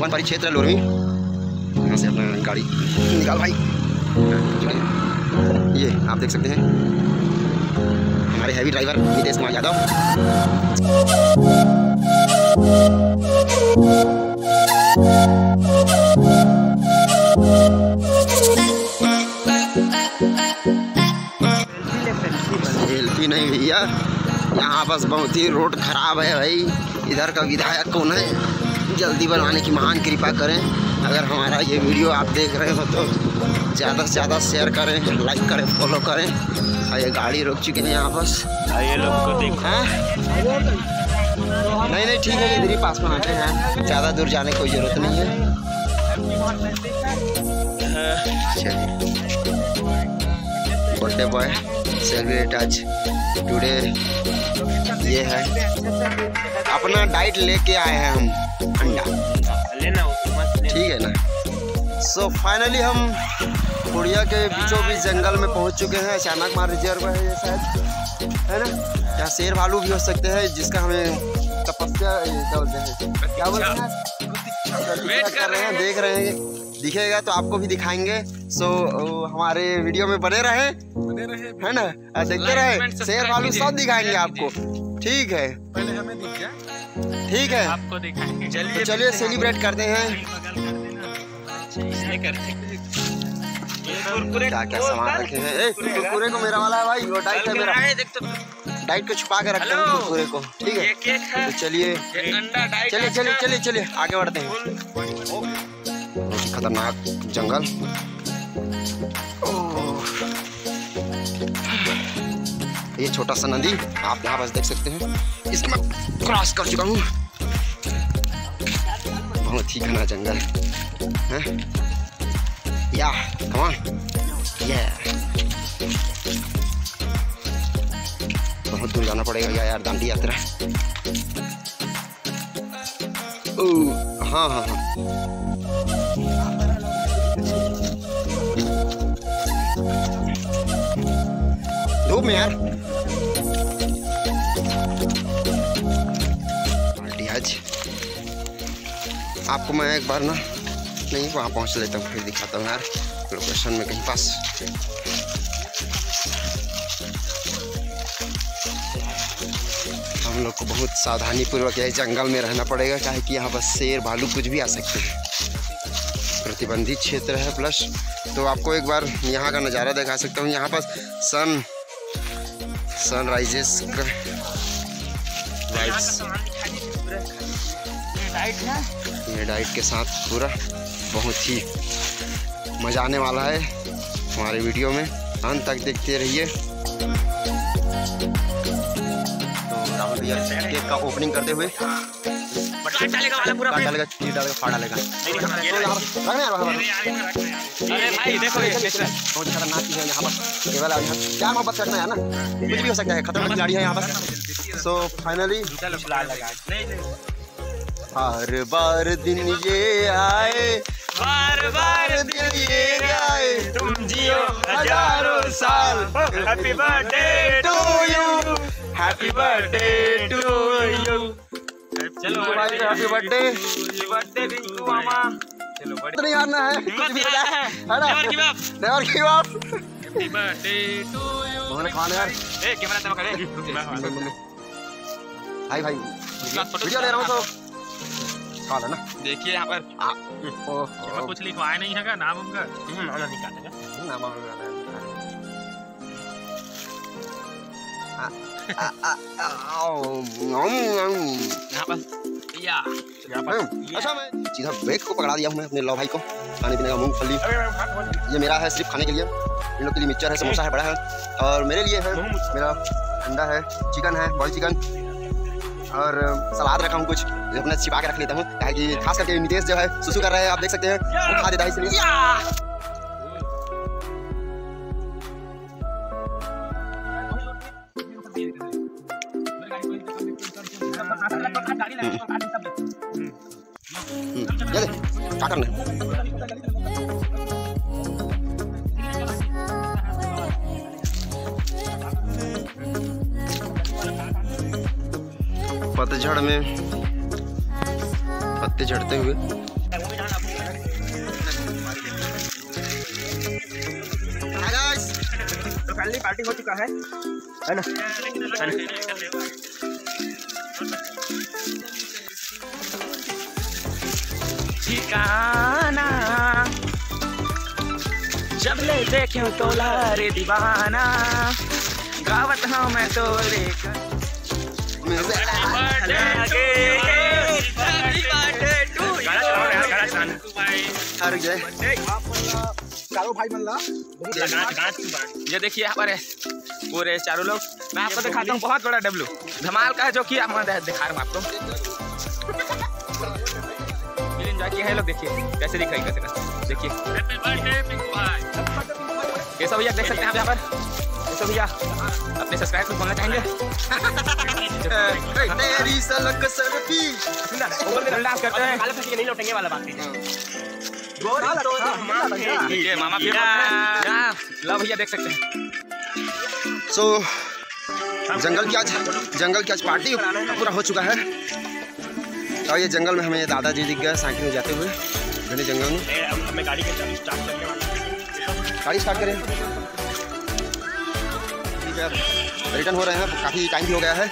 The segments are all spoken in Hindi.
वनपारी क्षेत्र है लोरवी यहाँ से अपना गाड़ी निकाल, भाई। ये, आप देख सकते हैं। हमारे हैवी ड्राइवर नितेश कुमार यादव। नहीं भैया। यहाँ बस बहुत ही रोड खराब है, भाई। इधर का विधायक कौन है? जल्दी बनवाने की महान कृपा करें। अगर हमारा ये वीडियो आप देख रहे हो तो ज़्यादा से ज़्यादा शेयर करें लाइक करें फॉलो करें। और ये गाड़ी रुक चुकी है यहाँ बस ये लोग को देखो। हैं? नहीं नहीं ठीक है इधर ही पास में आते हैं। ज़्यादा दूर जाने की कोई ज़रूरत नहीं है। चलिए। बर्थडे बॉय सेलिब्रेट आज। टुडे ये है। अपना डाइट लेके आए हैं हम अंडा। लेना ठीक है ना? सो so, फाइनली हम पुड़िया के बीचों बीच जंगल में पहुँच चुके हैं। अचानक मार रिज़र्व है ये शायद है ना? यहाँ शेर भालू भी हो सकते हैं जिसका हमें तपस्या क्या बोलते हैं? क्या बोलते हैं? कर रहे हैं। देख रहे हैं। दिखेगा तो आपको भी दिखाएँगे। सो हमारे वीडियो में बने रहे। बने रहे। है ना? देखते रहे। शेर भालू सब दिखाएँगे आपको। ठीक है। पहले हमें दिखाए ठीक है। आपको दिखाएँगे। तो चलिए चलिए सेलिब्रेट करते हैं। क्या क्या सामान रखे हैं? कुरकुरे को। मेरा वाला है भाई वो डाइट है मेरा। देख डाइट को छुपा के रखते हैं कुरकुरे को ठीक है? तो चलिए। चलिए चलिए चलिए चलिए आगे बढ़ते हैं। खतरनाक जंगल। ये छोटा सा नदी, आप यहाँ बस देख सकते हैं। इसे मैं क्रॉस कर चुका हूँ। बहुत ही घना जंगल है। या बहुत दूर जाना पड़ेगा या यार, दांडी यात्रा। हाँ हाँ हाँ। धूप में यार। आपको मैं एक बार ना, नहीं, वहाँ पहुँच लेता हूँ, फिर दिखाता हूँ यार लोकेशन में कहीं पास। हम लोग को बहुत सावधानी पूर्वक यही जंगल में रहना पड़ेगा काहे कि यहाँ बस शेर, भालू कुछ भी आ सकते हैं। प्रतिबंधित क्षेत्र है प्लस तो आपको एक बार यहाँ का नज़ारा दिखा सकता हूँ। यहाँ पर सन सनराइजेस का लाइट्स डाइट है। ये डाइट के साथ पूरा बहुत ही मज़ा आने वाला है हमारे वीडियो में। अंत तक देखते रहिए। तो राहुल भैया केक का ओपनिंग करते हुए। डालेगा वाला पूरा। डालेगा चीज़ डालेगा फाड़ डालेगा है। अरे भाई देखो ये बहुत खतरनाक चीज़ है यहाँ पर। केवल यहाँ क्या मोहब्बत करना है ना? कुछ भी हो सकता है खतरनाक खिलाड़ी है यहाँ पर। सो फाइनली नहीं नहीं। हर बार दिन ये आए बार बार दिन ये आए। तुम जियो हज़ारों साल। Happy birthday to you happy birthday to you चलो भाई हैप्पी बर्थडे बर्थडे रिंकू मामा। चलो बर्थडे आना है। कुछ भी हो। है। ना? Never give up never give up happy birthday to you उन्होंने खाने यार। ए कैमरा चमका दे। भाई भाई। वीडियो ले रहा हूँ तो। देखिए यहाँ पर। कुछ लिखवाया नहीं है नाम उनका? नाम निकालेगा नाम यहाँ पर। या अच्छा मैं सीधा ब्रेक को पकड़ा दिया हूँ मैं अपने लव भाई को। खाने पीने का मूंगफली। ये मेरा है सिर्फ़ खाने के लिए। इन लोग के लिए मिक्सचर है समोसा है बड़ा है। और मेरे लिए है मेरा अंडा है चिकन है बॉयल चिकन और सलाद रखा हूँ कुछ। अपना छिपा के रख लेता हूँ। कि खास करके नितेश जो है सुसु कर रहे हैं आप देख सकते हैं। वो खा देता है इसलिए हम्म, क्या करना है? पतझड़ में पत्ते झड़ते हुए। तो फाइनली पार्टी हो चुका है। है ना? ठिकाना। जब ले देखूँ तो लारे दीवाना। गावत हूँ मैं तो रे हर गए। कालो भाई मल्ला ये देखिए यहाँ पर पूरे चारों लोग। मैं आपको दिखाता हूँ बहुत बड़ा डब्लू धमाल का है जो कि दिखा रहा हूँ आपको। एंजॉय किया है लोग देखिए। कैसे दिख रही कैसे देखिए। ये सब भैया देख सकते हैं आप यहाँ पर। ये भैया अपने सब्सक्राइब को बोलना चाहेंगे। तेरी सलक सरफी ऊपर डांस करते हैं। नहीं लौटेंगे वाला बात देखिए मामा फिर। यहाँ भैया देख सकते हैं। सो जंगल की आज जंगल की आज पार्टी पूरा हो चुका है। और ये जंगल में हमें दादाजी दिख गए साइकिल में जाते हुए घने जंगल में। हमें गाड़ी के स्टार्ट करने वाला गाड़ी स्टार्ट करें। ठीक है रिटर्न हो रहे हैं काफ़ी टाइम भी हो गया है।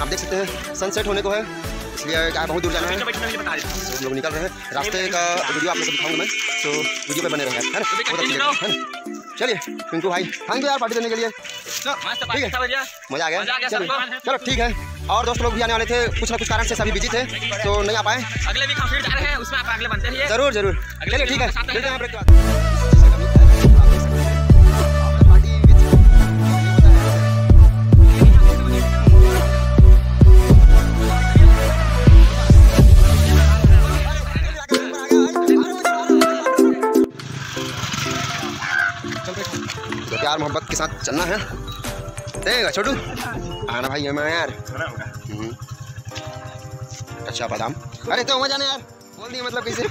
आप देख सकते हैं सनसेट होने को है। इसलिए है, बहुत दूर जाना है। तो लोग निकल रहे हैं। रास्ते का वीडियो आप लोग दिखाऊँगा मैं तो वीडियो पे बने रहे है ना? बहुत अच्छी है ना? चलिए पिंटू भाई थैंक यू यार पार्टी देने के लिए। ठीक है? मज़ा आ गया। मज़ा आ गया चलिए चलो ठीक है। और दोस्त लोग भी आने वाले थे कुछ ना कुछ कारण से सभी बिज़ी थे तो नहीं आ पाए। अगले वीक हम फिर जा रहे हैं उसमें आप अगले बनते रहिए। ज़रूर ज़रूर। अगले चलिए ठीक है। के साथ चलना है। देगा छोटू। आना भाई मैं यार। हम्म। अच्छा बादाम। अरे तो मज़ा नहीं यार। बोल दिया मतलब कैसे।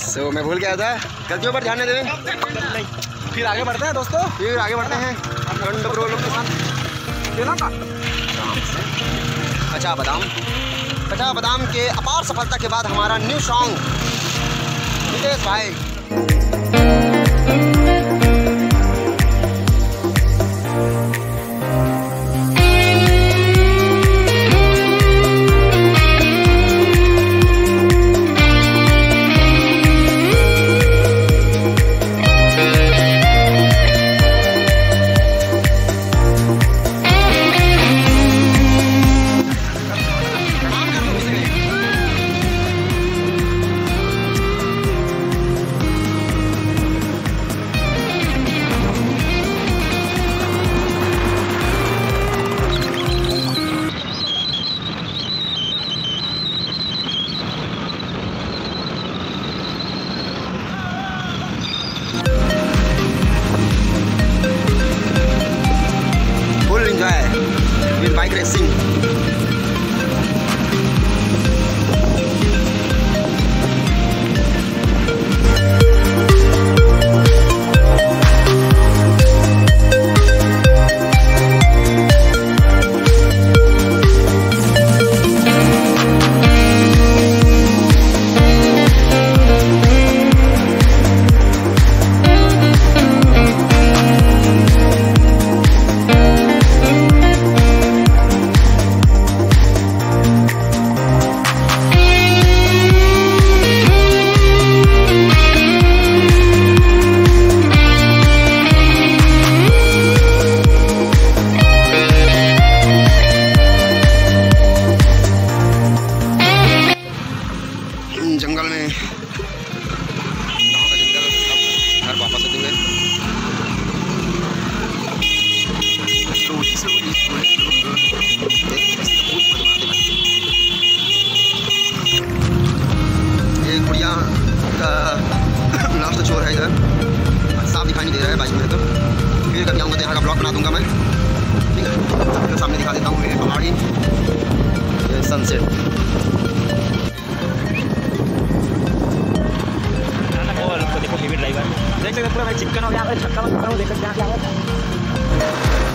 सो मैं भूल गया था। गलतियों पर ध्यान नहीं देवे फिर आगे बढ़ते हैं दोस्तों। फिर आगे बढ़ते हैं। लोग के साथ। अच्छा बादाम। अच्छा बादाम के अपार सफलता के बाद हमारा न्यू सॉन्ग नितेश भाई। देख सकते पूरा भाई चिकन हो गया देख सकते क्या